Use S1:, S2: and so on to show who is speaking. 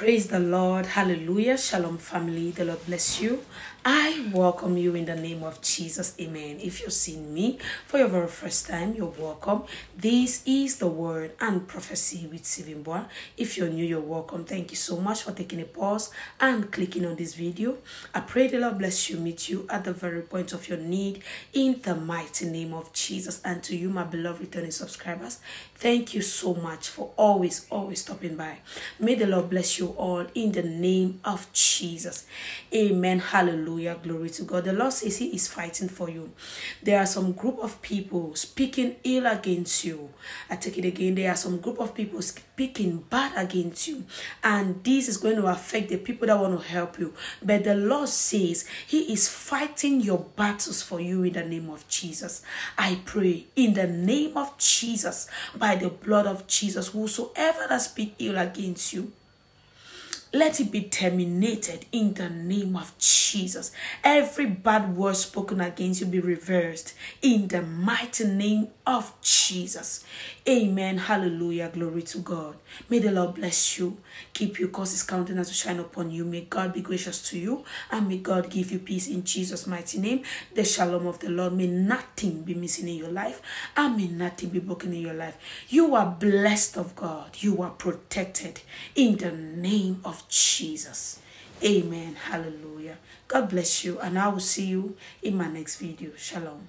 S1: Praise the Lord. Hallelujah. Shalom, family. The Lord bless you. I welcome you in the name of Jesus. Amen. If you've seen me for your very first time, you're welcome. This is the word and prophecy with Sylvie Mbua. If you're new, you're welcome. Thank you so much for taking a pause and clicking on this video. I pray the Lord bless you, meet you at the very point of your need in the mighty name of Jesus. And to you, my beloved returning subscribers, thank you so much for always, always stopping by. May the Lord bless you all in the name of Jesus. Amen. Hallelujah. Glory to God. The Lord says He is fighting for you. There are some group of people speaking ill against you. I take it again. There are some group of people speaking bad against you. And this is going to affect the people that want to help you. But the Lord says He is fighting your battles for you in the name of Jesus. I pray in the name of Jesus, by the blood of Jesus, whosoever that speak ill against you, let it be terminated in the name of Jesus. Every bad word spoken against you be reversed in the mighty name of Jesus. Amen. Hallelujah. Glory to God. May the Lord bless you. Keep you, cause his countenance to shine upon you. May God be gracious to you. And may God give you peace in Jesus' mighty name. The shalom of the Lord. May nothing be missing in your life. And may nothing be broken in your life. You are blessed of God. You are protected in the name of Jesus. Amen. Hallelujah. God bless you. And I will see you in my next video. Shalom.